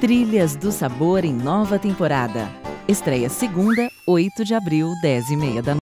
Trilhas do Sabor em nova temporada. Estreia segunda, 8 de abril, 10 e meia da noite.